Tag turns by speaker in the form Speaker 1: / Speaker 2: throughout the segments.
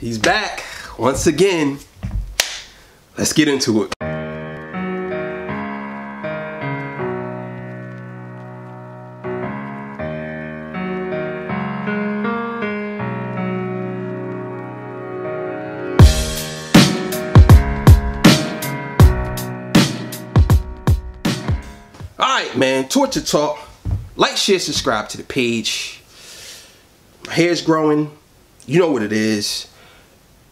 Speaker 1: He's back once again. Let's get into it. Alright, man, Torture Talk. Like, share, subscribe to the page. My hair's growing. You know what it is.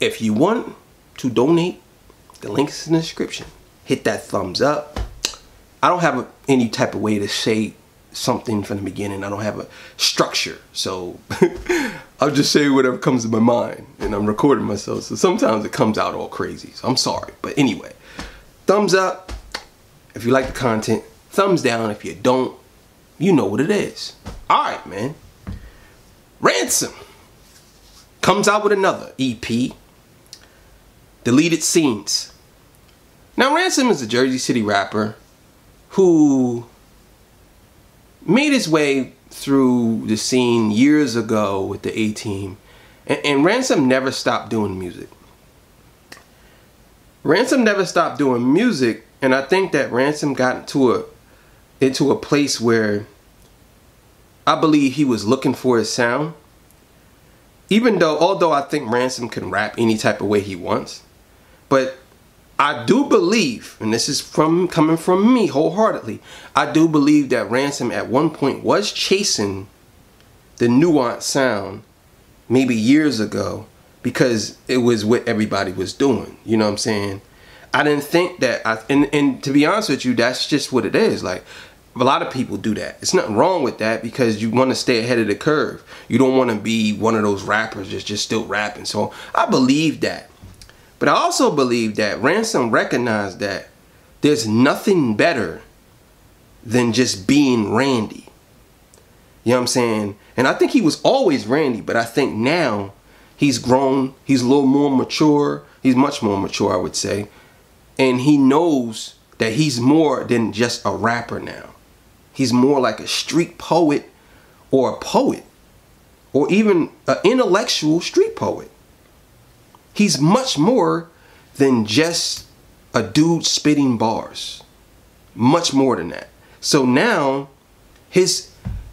Speaker 1: If you want to donate, the link is in the description. Hit that thumbs up. I don't have a, any type of way to say something from the beginning. I don't have a structure. So I'll just say whatever comes to my mind. And I'm recording myself. So sometimes it comes out all crazy. So I'm sorry. But anyway, thumbs up if you like the content. Thumbs down if you don't. You know what it is. Alright, man. Ransom comes out with another EP. Deleted Scenes. Now, Ransom is a Jersey City rapper who made his way through the scene years ago with the A Team. And, and, Ransom never stopped doing music. Ransom never stopped doing music, and I think that Ransom got into a into a place where I believe he was looking for his sound. Even though, although I think Ransom can rap any type of way he wants, but I do believe, and this is from coming from me wholeheartedly, I do believe that Ransom at one point was chasing the nuanced sound maybe years ago because it was what everybody was doing. You know what I'm saying? I didn't think that, I, and, and to be honest with you, that's just what it is. Like, a lot of people do that. It's nothing wrong with that because you want to stay ahead of the curve. You don't want to be one of those rappers that's just still rapping. So I believe that. But I also believe that Ransom recognized that there's nothing better than just being Randy. You know what I'm saying? And I think he was always Randy, but I think now he's grown. He's a little more mature. He's much more mature, I would say. And he knows that he's more than just a rapper now. He's more like a street poet or a poet or even an intellectual street poet. He's much more than just a dude spitting bars. Much more than that. So now his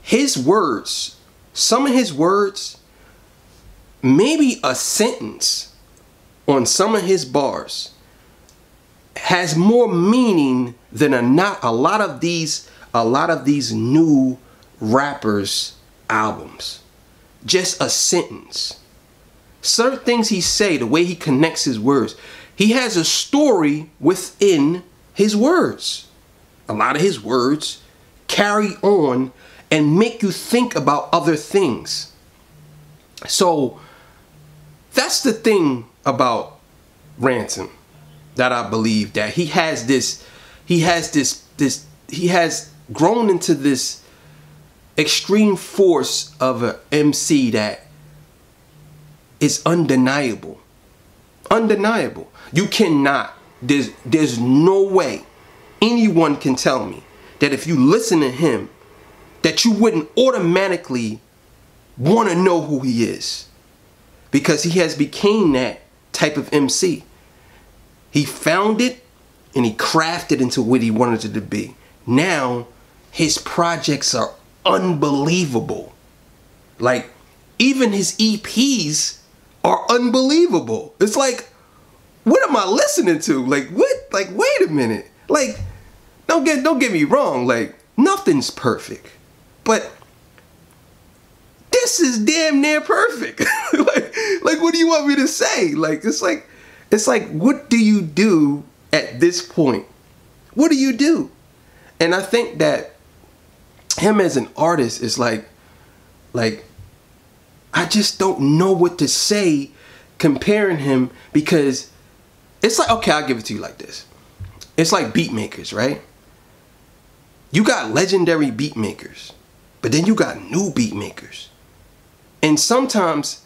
Speaker 1: his words, some of his words, maybe a sentence on some of his bars has more meaning than a not a lot of these a lot of these new rappers albums. Just a sentence. Certain things he say, the way he connects his words. He has a story within his words. A lot of his words carry on and make you think about other things. So that's the thing about Ransom that I believe that he has this he has this this he has grown into this extreme force of an MC that is undeniable. Undeniable. You cannot, there's, there's no way anyone can tell me that if you listen to him, that you wouldn't automatically want to know who he is. Because he has became that type of MC. He found it and he crafted into what he wanted it to be. Now his projects are unbelievable. Like, even his EPs are unbelievable. It's like, what am I listening to? Like, what? Like, wait a minute. Like, don't get don't get me wrong. Like, nothing's perfect, but this is damn near perfect. like, like, what do you want me to say? Like, it's like, it's like, what do you do at this point? What do you do? And I think that him as an artist is like like I just don't know what to say comparing him because it's like okay, I'll give it to you like this. It's like beat makers, right? You got legendary beat makers, but then you got new beat makers. And sometimes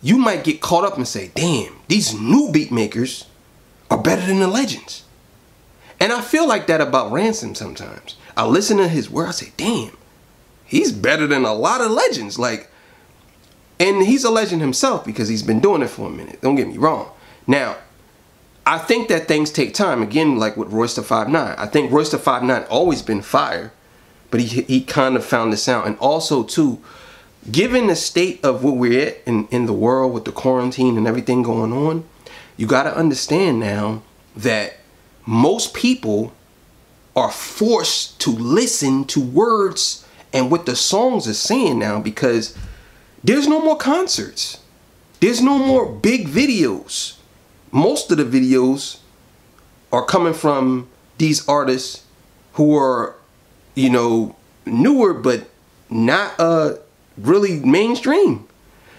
Speaker 1: you might get caught up and say, damn, these new beat makers are better than the legends. And I feel like that about Ransom sometimes. I listen to his work, I say, damn, he's better than a lot of legends. Like, And he's a legend himself because he's been doing it for a minute. Don't get me wrong. Now, I think that things take time. Again, like with Five Nine. I think Five Nine always been fire, but he he kind of found the sound. And also too, given the state of what we're at in, in the world with the quarantine and everything going on, you gotta understand now that most people are forced to listen to words and what the songs are saying now because there's no more concerts. There's no more big videos. Most of the videos are coming from these artists who are, you know, newer but not uh really mainstream.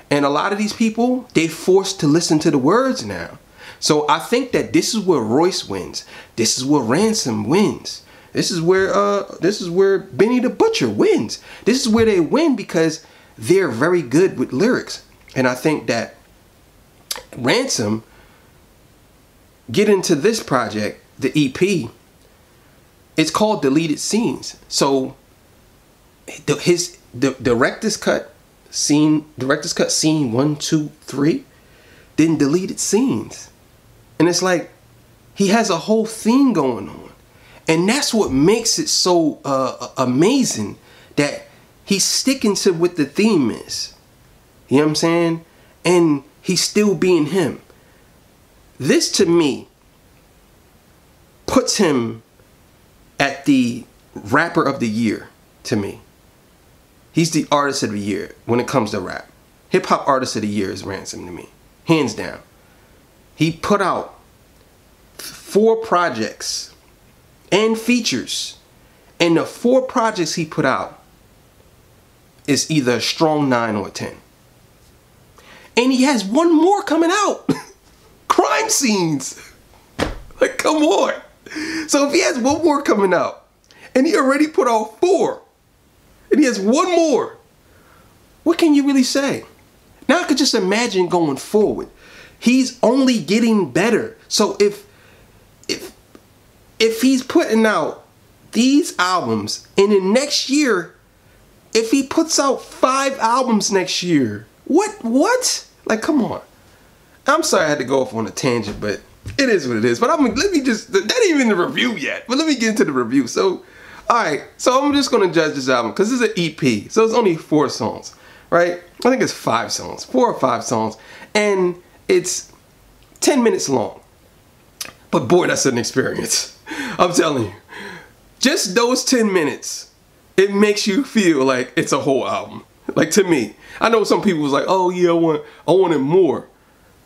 Speaker 1: And a lot of these people, they forced to listen to the words now. So I think that this is where Royce wins. This is where Ransom wins. This is where uh this is where Benny the Butcher wins. This is where they win because they're very good with lyrics. And I think that Ransom get into this project, the EP, it's called Deleted Scenes. So his the director's cut scene director's cut scene one, two, three, then deleted scenes. And it's like he has a whole theme going on. And that's what makes it so uh, amazing that he's sticking to what the theme is. You know what I'm saying? And he's still being him. This to me puts him at the rapper of the year to me. He's the artist of the year when it comes to rap. Hip hop artist of the year is Ransom to me, hands down. He put out four projects and features, and the four projects he put out is either a strong nine or a ten. And he has one more coming out. Crime scenes. like, come on. So if he has one more coming out, and he already put out four, and he has one more. What can you really say? Now I could just imagine going forward. He's only getting better. So if if if he's putting out these albums in the next year, if he puts out five albums next year, what what? Like come on. I'm sorry I had to go off on a tangent, but it is what it is. But I'm let me just that ain't even the review yet. But let me get into the review. So Alright, so I'm just gonna judge this album because it's an EP, so it's only four songs, right? I think it's five songs, four or five songs, and it's 10 minutes long. But boy, that's an experience. I'm telling you. Just those 10 minutes, it makes you feel like it's a whole album. Like to me. I know some people was like, oh yeah, I want I wanted more.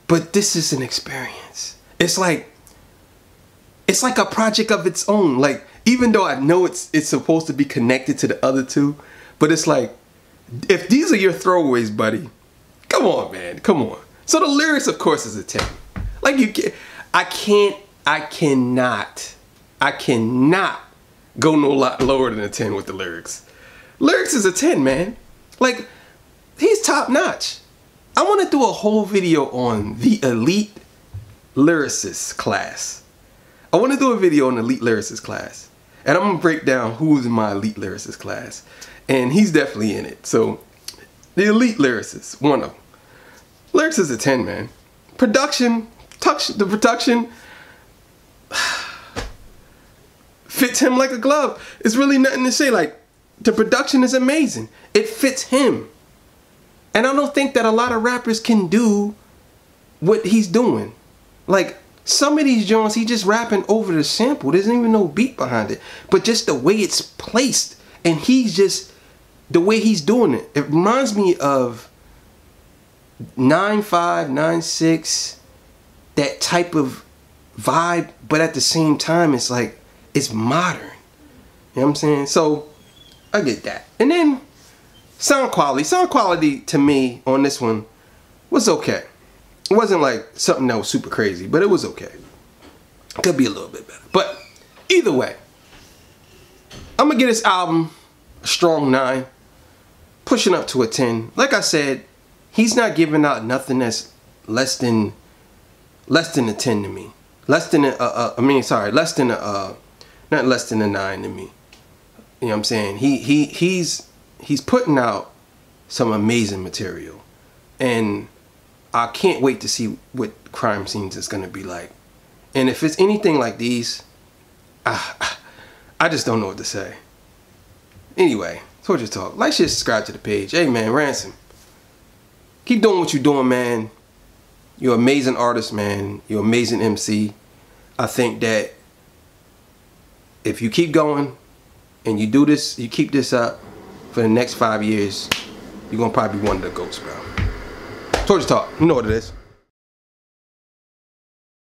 Speaker 1: But this is an experience. It's like it's like a project of its own. Like even though I know it's it's supposed to be connected to the other two, but it's like if these are your throwaways, buddy, come on, man, come on. So the lyrics, of course, is a ten. Like you, can, I can't, I cannot, I cannot go no lot lower than a ten with the lyrics. Lyrics is a ten, man. Like he's top notch. I want to do a whole video on the elite lyricist class. I want to do a video on elite lyricist class and I'm gonna break down who's in my elite lyricist class. And he's definitely in it. So the elite lyricist, one of them. Lyrics is a 10, man. Production, touch the production fits him like a glove. It's really nothing to say. Like the production is amazing. It fits him. And I don't think that a lot of rappers can do what he's doing. Like some of these joints, he just rapping over the sample. There's even no beat behind it. But just the way it's placed, and he's just the way he's doing it. It reminds me of 9-5, 9-6, that type of vibe, but at the same time, it's like it's modern. You know what I'm saying? So I get that. And then sound quality. Sound quality to me on this one was okay. It wasn't like something that was super crazy, but it was okay. Could be a little bit better. But either way, I'm gonna get this album a strong nine, pushing up to a 10. Like I said, he's not giving out nothing that's less than less than a 10 to me. Less than a, uh, mean, sorry, less than a, uh, not less than a nine to me. You know what I'm saying? He he he's he's putting out some amazing material. and I can't wait to see what crime scenes is gonna be like. And if it's anything like these, I, I just don't know what to say. Anyway, Torture Talk. Like, share, subscribe to the page. Hey man, Ransom. Keep doing what you're doing, man. You're an amazing artist, man. You're an amazing MC. I think that if you keep going and you do this, you keep this up for the next five years, you're gonna probably be one of the goats, bro. Torture Talk, you know what it is.